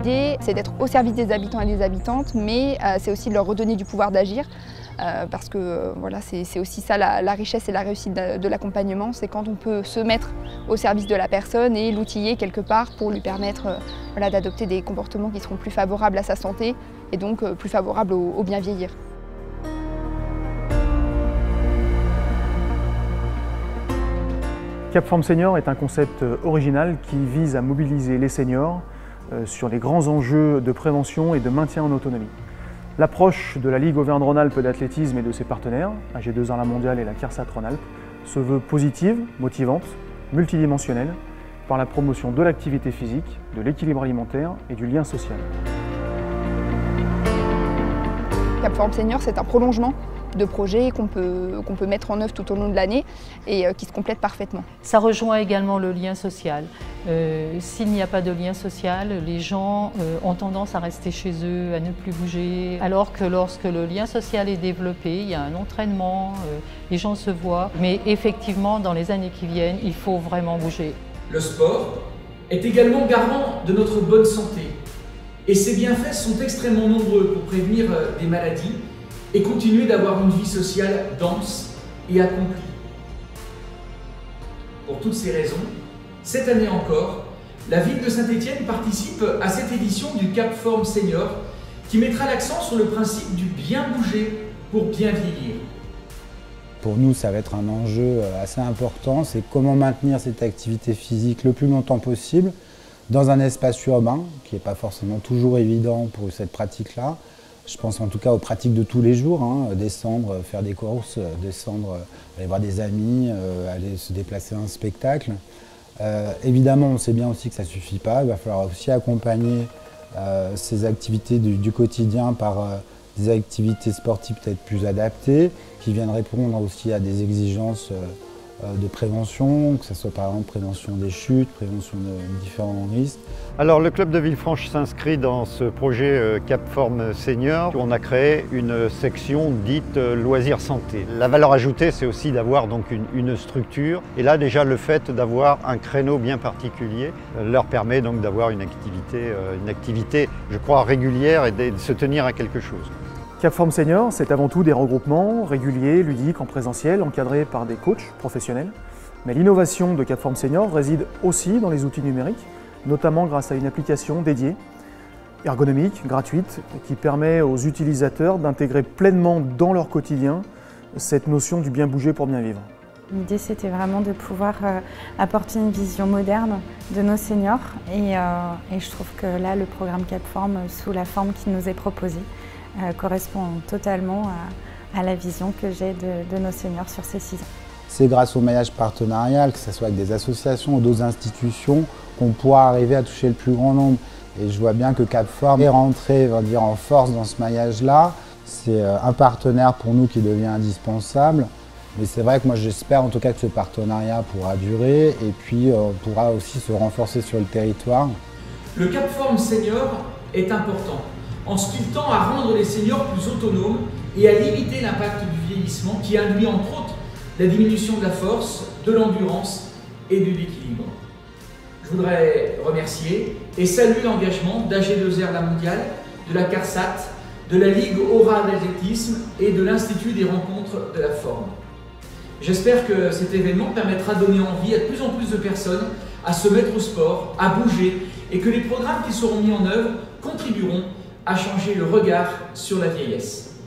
l'idée, c'est d'être au service des habitants et des habitantes, mais c'est aussi de leur redonner du pouvoir d'agir. parce que voilà, c'est aussi ça la, richesse et la réussite de, l'accompagnement, c'est quand on peut se mettre au service de la personne et l'outiller quelque part pour lui permettre d'adopter des comportements qui seront plus favorables à sa santé et donc plus favorables au bien vieillir. CapForm Senior est un concept euh, original qui vise à mobiliser les seniors euh, sur les grands enjeux de prévention et de maintien en autonomie. L'approche de la Ligue Auvergne-Rhône-Alpes d'athlétisme et de ses partenaires, AG2R La Mondiale et la CARSAT Rhône-Alpes, se veut positive, motivante, multidimensionnelle, par la promotion de l'activité physique, de l'équilibre alimentaire et du lien social. CapForm Senior, c'est un prolongement? De projets qu'on peut, qu'on peut mettre en œuvre tout au long de l'année et euh, qui se complètent parfaitement. Ça rejoint également le lien social. Euh, s'il n'y a pas de lien social, les gens euh, ont tendance à rester chez eux, à ne plus bouger, alors que lorsque le lien social est développé, il y a un entraînement, les gens se voient. Mais effectivement, dans les années qui viennent, il faut vraiment bouger. Le sport est également garant de notre bonne santé. Et ses bienfaits sont extrêmement nombreux pour prévenir des maladies et continuer d'avoir une vie sociale dense et accomplie. Pour toutes ces raisons, cette année encore, la ville de Saint-Étienne participe à cette édition du Cap Forme Senior qui mettra l'accent sur le principe du bien bouger pour bien vieillir. Pour nous, ça va être un enjeu euh, assez important, c'est comment maintenir cette activité physique le plus longtemps possible dans un espace urbain, qui n'est pas forcément toujours évident pour cette pratique-là, je pense en tout cas aux pratiques de tous les jours, hein, descendre, faire des courses, descendre, aller voir des amis, euh, aller se déplacer à un spectacle. Euh, évidemment, on sait bien aussi que ça ne suffit pas, il va falloir aussi accompagner euh, ces activités du, quotidien par des activités sportives peut-être plus adaptées, qui viennent répondre aussi à des exigences euh, de prévention, que ce soit par exemple prévention des chutes, prévention de différents risques. Alors le club de Villefranche s'inscrit dans ce projet euh, CapForm Senior. On a créé une section dite euh, loisirs santé. La valeur ajoutée c'est aussi d'avoir donc une, structure et là déjà le fait d'avoir un créneau bien particulier leur permet donc d'avoir une activité, une activité je crois régulière et de se tenir à quelque chose. CapForm Senior, c'est avant tout des regroupements réguliers, ludiques, en présentiel, encadrés par des coachs professionnels. Mais l'innovation de CapForm Senior réside aussi dans les outils numériques, notamment grâce à une application dédiée, ergonomique, gratuite, qui permet aux utilisateurs d'intégrer pleinement dans leur quotidien cette notion du bien bouger pour bien vivre. L'idée, c'était vraiment de pouvoir euh, apporter une vision moderne de nos seniors. Et, euh, et, je trouve que là, le programme CapForm, sous la forme qui nous est proposée, euh, correspond totalement à, la vision que j'ai de, nos seniors sur ces six ans. C'est grâce au maillage partenarial, que ce soit avec des associations ou d'autres institutions, qu'on pourra arriver à toucher le plus grand nombre. Et je vois bien que CapForm est rentré dire, en force dans ce maillage-là. C'est euh, un partenaire pour nous qui devient indispensable. Mais c'est vrai que moi j'espère en tout cas que ce partenariat pourra durer et puis euh, pourra aussi se renforcer sur le territoire. Le CapForm Senior est important en ce qu'il tend à rendre les seniors plus autonomes et à limiter l'impact du vieillissement qui induit entre autres la diminution de la force, de l'endurance et de l'équilibre. Je voudrais remercier et saluer l'engagement d'AG2R La Mondiale, de la CARSAT, de la Ligue Aura d'athlétisme et de l'Institut des rencontres de la forme. J'espère que cet événement permettra de donner envie à de plus en plus de personnes à se mettre au sport, à bouger et que les programmes qui seront mis en œuvre contribueront à changer le regard sur la vieillesse.